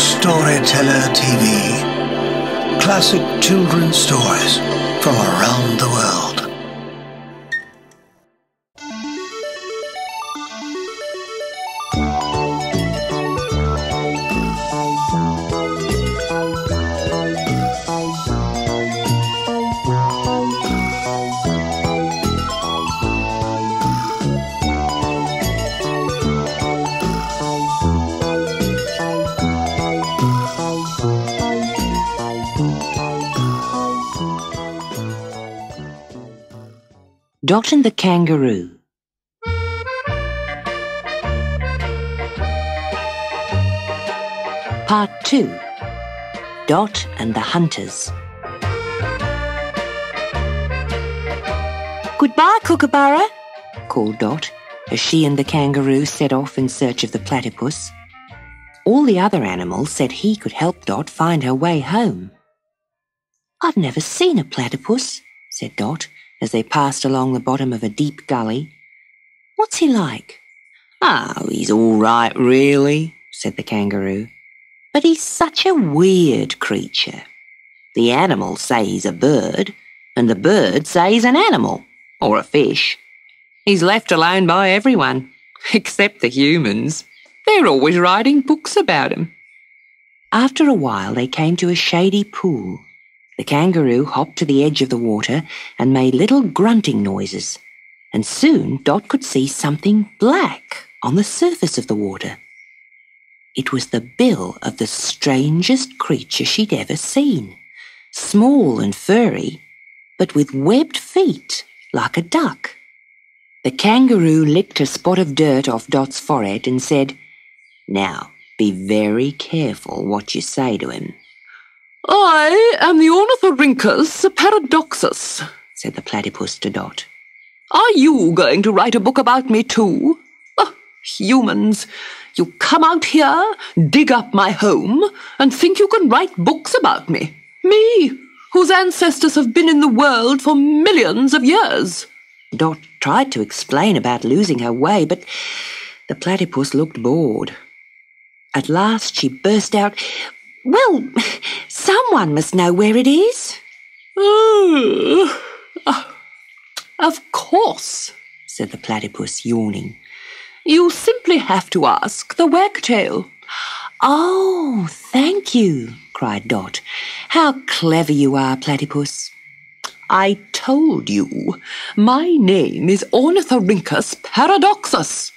Storyteller TV. Classic children's stories from around the world. Dot and the Kangaroo. Part 2 Dot and the Hunters. Goodbye, Kookaburra, called Dot as she and the kangaroo set off in search of the platypus. All the other animals said he could help Dot find her way home. I've never seen a platypus, said Dot as they passed along the bottom of a deep gully. What's he like? Oh, he's all right, really, said the kangaroo. But he's such a weird creature. The animals say he's a bird, and the birds say he's an animal, or a fish. He's left alone by everyone, except the humans. They're always writing books about him. After a while, they came to a shady pool. The kangaroo hopped to the edge of the water and made little grunting noises, and soon Dot could see something black on the surface of the water. It was the bill of the strangest creature she'd ever seen, small and furry, but with webbed feet like a duck. The kangaroo licked a spot of dirt off Dot's forehead and said, Now, be very careful what you say to him. I am the Ornithorhynchus paradoxus, said the platypus to Dot. Are you going to write a book about me too? Oh, humans, you come out here, dig up my home, and think you can write books about me. Me, whose ancestors have been in the world for millions of years. Dot tried to explain about losing her way, but the platypus looked bored. At last she burst out, well, someone must know where it is. Oh, of course, said the platypus, yawning. You simply have to ask the wagtail. Oh, thank you, cried Dot. How clever you are, platypus. I told you, my name is Ornithorhynchus paradoxus.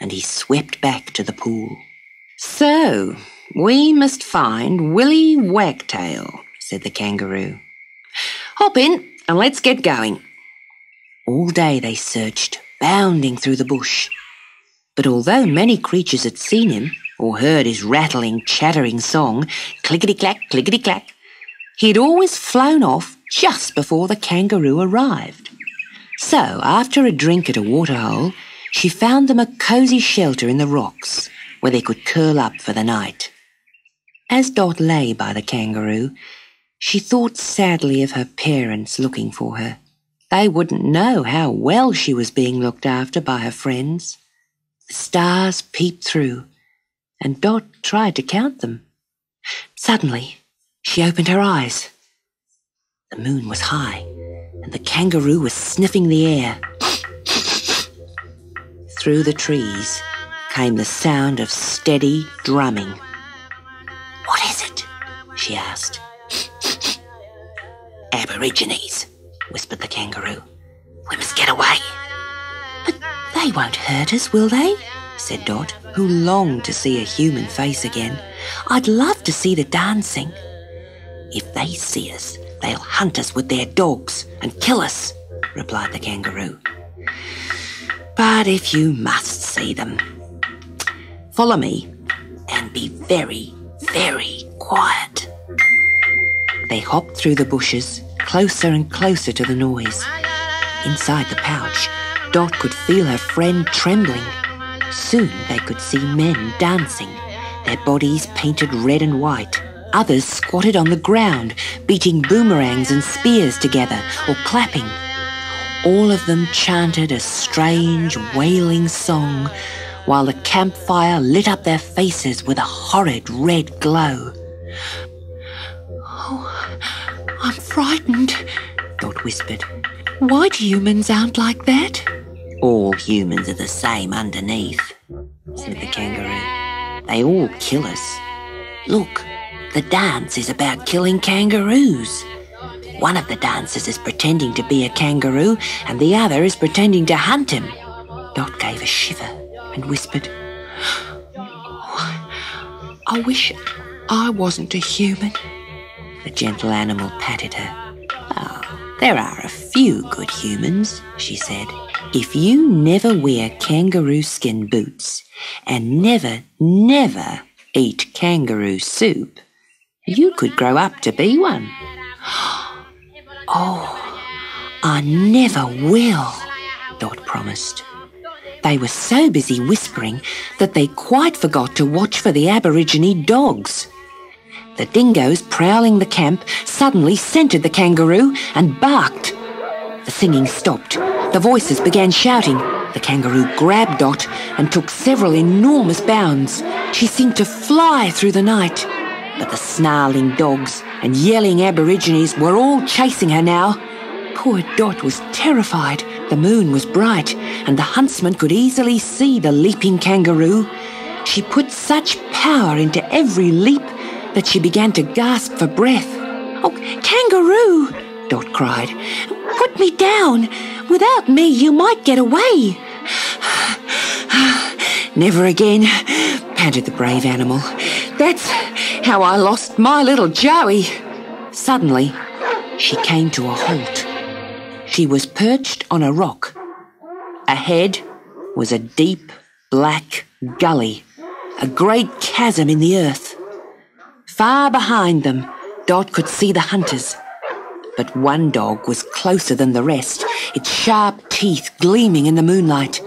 And he swept back to the pool. So, we must find Willy Wagtail, said the kangaroo. Hop in and let's get going. All day they searched, bounding through the bush. But although many creatures had seen him or heard his rattling, chattering song, clickety clack, clickety clack, he had always flown off just before the kangaroo arrived. So, after a drink at a waterhole, she found them a cosy shelter in the rocks where they could curl up for the night. As Dot lay by the kangaroo, she thought sadly of her parents looking for her. They wouldn't know how well she was being looked after by her friends. The stars peeped through, and Dot tried to count them. Suddenly, she opened her eyes. The moon was high, and the kangaroo was sniffing the air. Through the trees came the sound of steady drumming. She asked. Aborigines, whispered the kangaroo. We must get away. But they won't hurt us, will they? said Dot, who longed to see a human face again. I'd love to see the dancing. If they see us, they'll hunt us with their dogs and kill us, replied the kangaroo. But if you must see them, follow me and be very, very quiet. They hopped through the bushes, closer and closer to the noise. Inside the pouch, Dot could feel her friend trembling. Soon they could see men dancing, their bodies painted red and white. Others squatted on the ground, beating boomerangs and spears together or clapping. All of them chanted a strange, wailing song while the campfire lit up their faces with a horrid red glow. Frightened, Dot whispered. Why do humans aren't like that. All humans are the same underneath, said the kangaroo. They all kill us. Look, the dance is about killing kangaroos. One of the dancers is pretending to be a kangaroo, and the other is pretending to hunt him. Dot gave a shiver and whispered, oh, I wish I wasn't a human. The gentle animal patted her. Oh, there are a few good humans, she said. If you never wear kangaroo skin boots and never, never eat kangaroo soup, you could grow up to be one. Oh, I never will, Dot promised. They were so busy whispering that they quite forgot to watch for the Aborigine dogs. The dingoes prowling the camp suddenly scented the kangaroo and barked. The singing stopped. The voices began shouting. The kangaroo grabbed Dot and took several enormous bounds. She seemed to fly through the night. But the snarling dogs and yelling Aborigines were all chasing her now. Poor Dot was terrified. The moon was bright, and the huntsman could easily see the leaping kangaroo. She put such power into every leap that she began to gasp for breath. Oh, kangaroo! Dot cried. Put me down. Without me, you might get away. Never again, panted the brave animal. That's how I lost my little Joey. Suddenly, she came to a halt. She was perched on a rock. Ahead was a deep, black gully, a great chasm in the earth. Far behind them, Dot could see the hunters. But one dog was closer than the rest, its sharp teeth gleaming in the moonlight.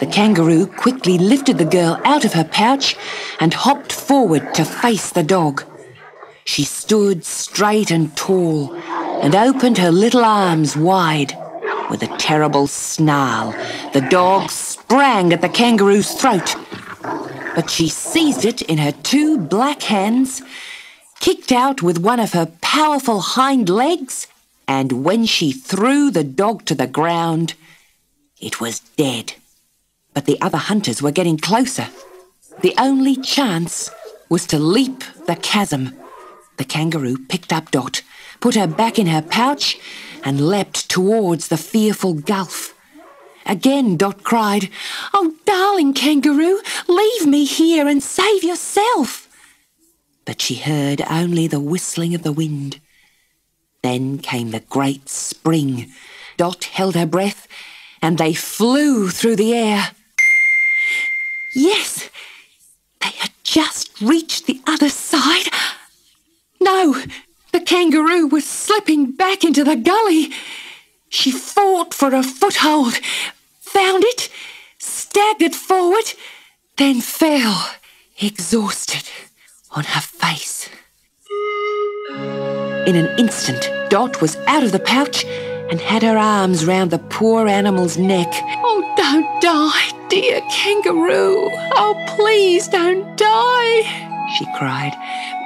The kangaroo quickly lifted the girl out of her pouch and hopped forward to face the dog. She stood straight and tall and opened her little arms wide. With a terrible snarl, the dog sprang at the kangaroo's throat. But she seized it in her two black hands, kicked out with one of her powerful hind legs, and when she threw the dog to the ground, it was dead but the other hunters were getting closer. The only chance was to leap the chasm. The kangaroo picked up Dot, put her back in her pouch, and leapt towards the fearful gulf. Again Dot cried, Oh, darling kangaroo, leave me here and save yourself. But she heard only the whistling of the wind. Then came the great spring. Dot held her breath, and they flew through the air. Yes, they had just reached the other side. No, the kangaroo was slipping back into the gully. She fought for a foothold, found it, staggered forward, then fell, exhausted, on her face. In an instant, Dot was out of the pouch and had her arms round the poor animal's neck. Oh, don't die, dear kangaroo. Oh, please don't die, she cried,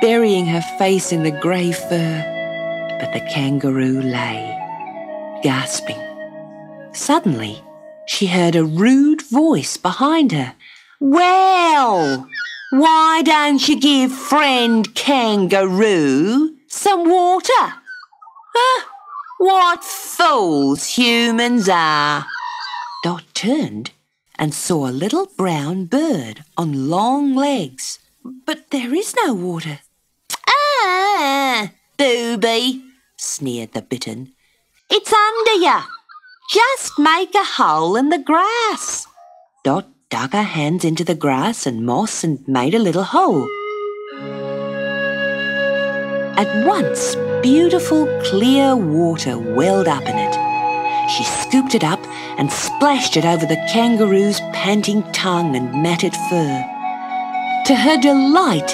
burying her face in the grey fur. But the kangaroo lay, gasping. Suddenly, she heard a rude voice behind her. Well, why don't you give friend kangaroo some water? Huh? What fools humans are! Dot turned and saw a little brown bird on long legs. But there is no water. Ah, booby, sneered the bittern. It's under you. Just make a hole in the grass. Dot dug her hands into the grass and moss and made a little hole. At once, beautiful clear water welled up in it. She scooped it up and splashed it over the kangaroo's panting tongue and matted fur. To her delight,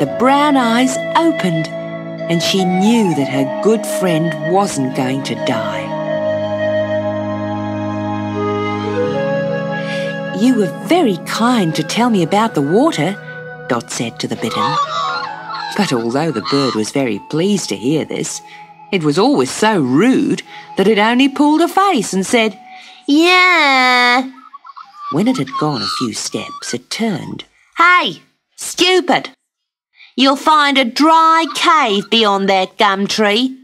the brown eyes opened and she knew that her good friend wasn't going to die. You were very kind to tell me about the water, Dot said to the bittern. But although the bird was very pleased to hear this, it was always so rude that it only pulled a face and said, Yeah. When it had gone a few steps, it turned. Hey, stupid! You'll find a dry cave beyond that gum tree.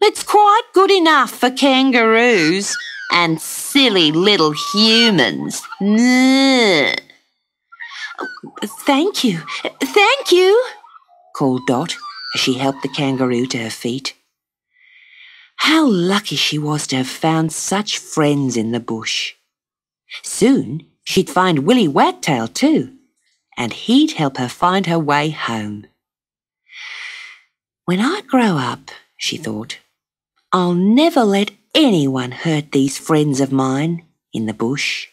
It's quite good enough for kangaroos and silly little humans. Thank you, thank you, called Dot as she helped the kangaroo to her feet. How lucky she was to have found such friends in the bush. Soon she'd find Willy Wagtail too, and he'd help her find her way home. When I grow up, she thought, I'll never let anyone hurt these friends of mine in the bush.